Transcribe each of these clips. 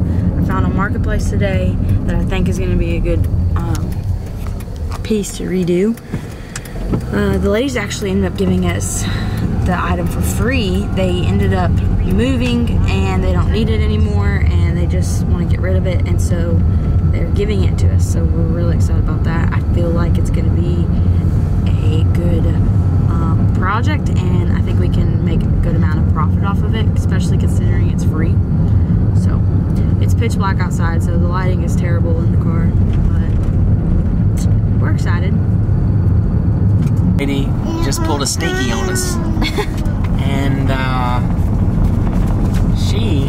I found on Marketplace today that I think is going to be a good um, piece to redo. Uh, the ladies actually ended up giving us the item for free. They ended up moving and they don't need it anymore and they just want to get rid of it and so they're giving it to us. So we're really excited about that. I feel like it's going to be a good um, project and I think we can make a good amount of profit off of it, especially considering it's free. So it's pitch black outside so the lighting is terrible in the car, but we're excited lady just pulled a sneaky on us. and uh, she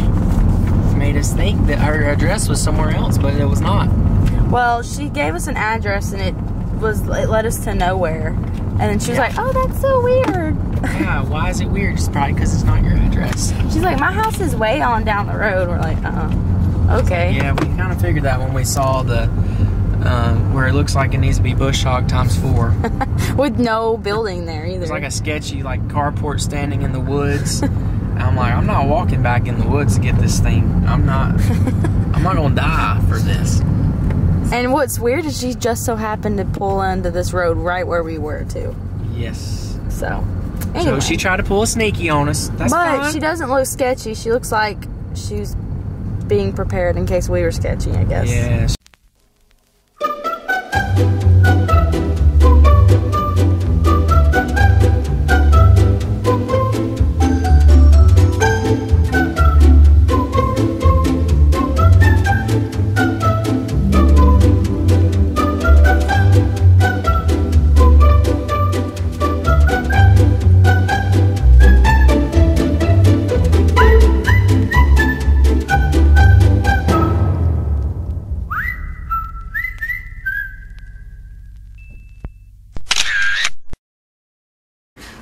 made us think that our address was somewhere else, but it was not. Well, she gave us an address and it was it led us to nowhere. And then she was Yeah. like, "Oh, that's so weird." Yeah, why is it weird? It's probably because it's not your address. She's like, "My house is way on down the road." We're like, "Uh, okay." Yeah, we kind of figured that when we saw the uh, where it looks like it needs to be bush hog times four. With no building there either. It's like a sketchy like carport standing in the woods. I'm like, I'm not walking back in the woods to get this thing. I'm not. I'm not gonna die for this. And what's weird is she just so happened to pull onto this road right where we were too. Yes. So, anyway. So she tried to pull a sneaky on us. That's but fine. she doesn't look sketchy. She looks like she's being prepared in case we were sketchy. I guess. Yeah.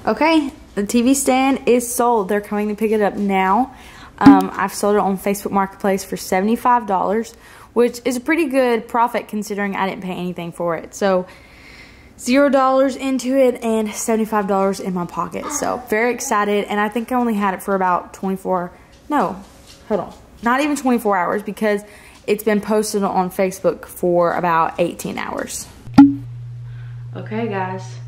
Okay, the TV stand is sold. They're coming to pick it up now. Um, I've sold it on Facebook Marketplace for $75, which is a pretty good profit considering I didn't pay anything for it. So, $0 into it and $75 in my pocket. So, very excited. And I think I only had it for about 24, no, hold on. Not even 24 hours because it's been posted on Facebook for about 18 hours. Okay, guys.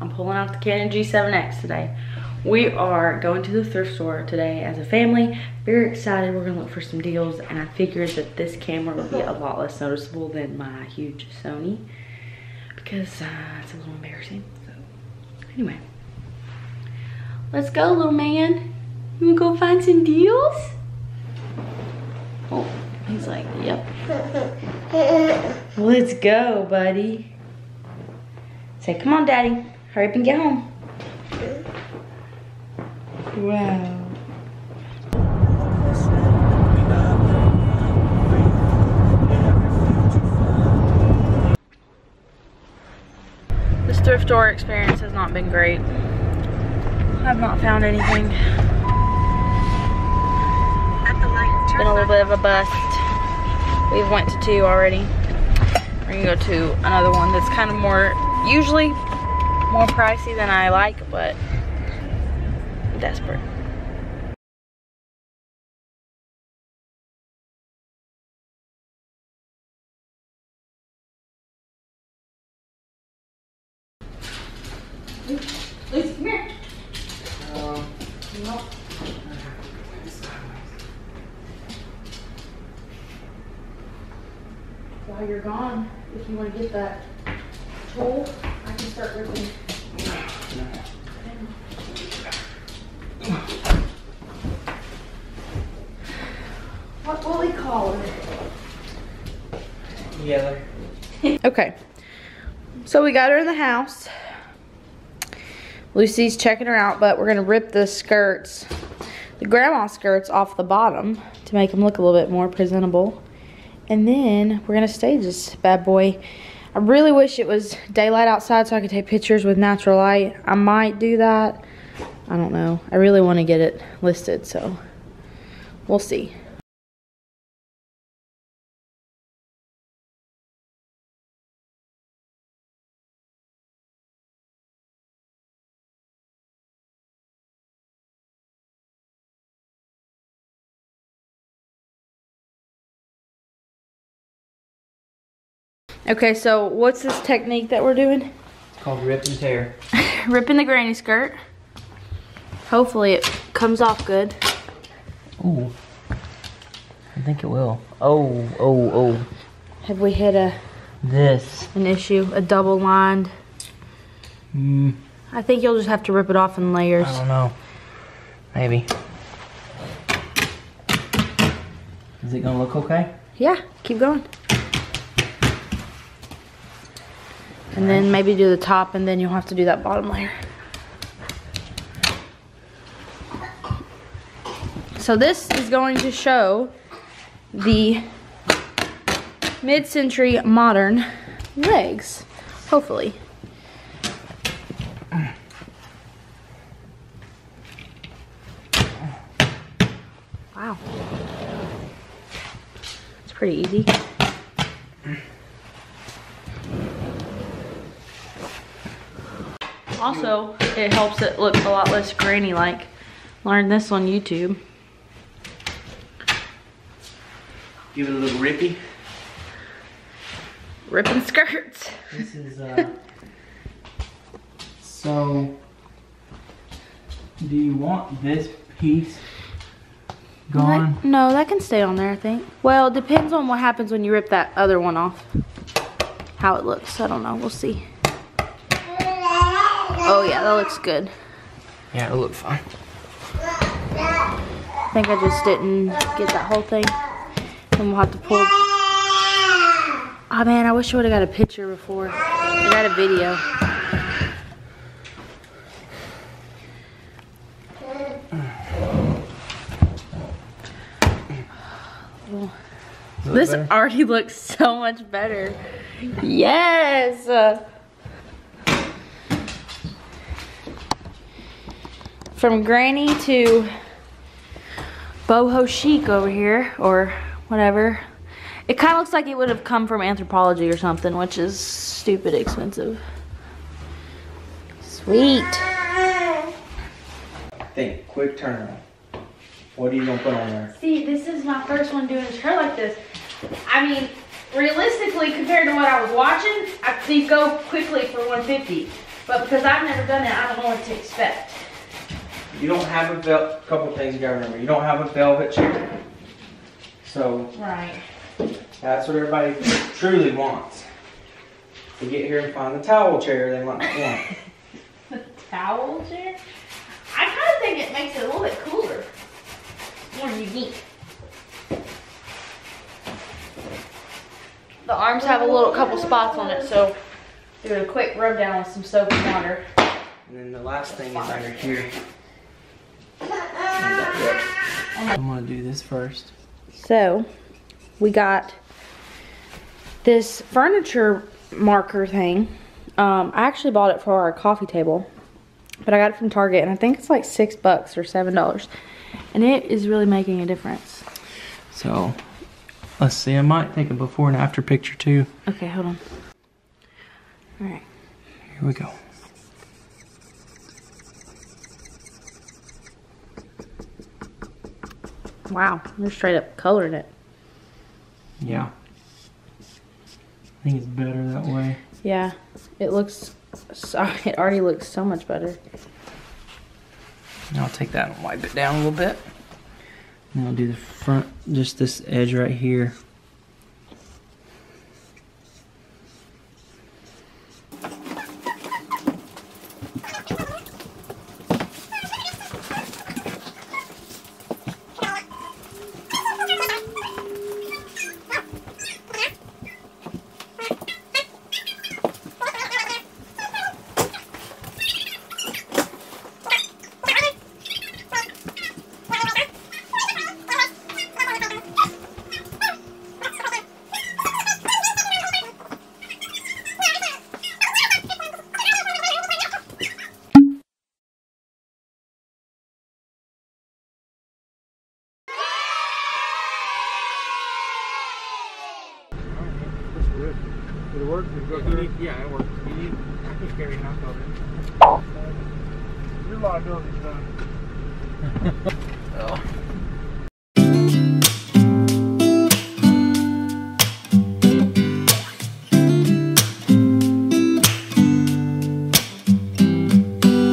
I'm pulling out the Canon G7X today. We are going to the thrift store today as a family. Very excited. We're gonna look for some deals and I figured that this camera would be a lot less noticeable than my huge Sony because uh, it's a little embarrassing. So anyway, let's go little man. You wanna go find some deals? Oh, he's like, yep. Let's go, buddy. Say, come on, daddy. Hurry up and get home. Wow. This thrift store experience has not been great. I've not found anything. It's been a little bit of a bust. We've went to two already. We're gonna go to another one that's kind of more, usually more pricey than I like, but I'm desperate. Lucy, come here. While you're gone, if you want to get that can start ripping. What will we call it? Together. Okay. So we got her in the house. Lucy's checking her out, but we're gonna rip the skirts, the grandma skirts off the bottom to make them look a little bit more presentable. And then we're gonna stage this bad boy. I really wish it was daylight outside so I could take pictures with natural light. I might do that. I don't know. I really want to get it listed, so we'll see. Okay, so what's this technique that we're doing? It's called rip and tear. Ripping the granny skirt. Hopefully it comes off good. Ooh. I think it will. Oh, oh, oh. Have we hit a This. an issue? A double lined? Mm, I think you'll just have to rip it off in layers. I don't know. Maybe. Is it gonna look okay? Yeah, keep going. And then maybe do the top and then you'll have to do that bottom layer. So this is going to show the mid-century modern legs, hopefully. Wow. It's pretty easy. Also, it helps it look a lot less granny-like. Learned this on YouTube. Give it a little rippy. Ripping skirts. This is, uh. so. Do you want this piece gone? That- no, that can stay on there, I think. Well, it depends on what happens when you rip that other one off. How it looks. I don't know. We'll see. Oh, yeah, that looks good. Yeah, it'll look fine. I think I just didn't get that whole thing. And we'll have to pull. Oh, man, I wish I would have got a picture before. I got a video. This better? already looks so much better. Yes. From granny to boho chic over here, or whatever. It kind of looks like it would have come from Anthropologie or something, which is stupid expensive. Sweet. Think, quick turnaround. What are you gonna put on there? See, this is my first one doing his hair like this. I mean, realistically, compared to what I was watching, I think go quickly for 150. But because I've never done it, I don't know what to expect. You don't have a vel- couple things you gotta remember. You don't have a velvet chair. So Right. that's what everybody truly wants. To get here and find the towel chair they might not want. The towel chair? I kind of think it makes it a little bit cooler. More unique. The arms have a little couple spots on it, so do a quick rub down with some soap and water. And then the last thing is under here. I'm gonna do this first. So, we got this furniture marker thing. Um, I actually bought it for our coffee table, but I got it from Target, and I think it's like six bucks or seven dollars, and it is really making a difference. So let's see. I might take a before and after picture too. Okay, hold on. All right. Here we go. Wow, you're straight up coloring it. Yeah. I think it's better that way. Yeah, it looks. So, it already looks so much better. And I'll take that and wipe it down a little bit. And I'll do the front, just this edge right here. That's good. Did it work? Did it go through? Yeah, it works. You need, I can carry knock over. Your liability's done.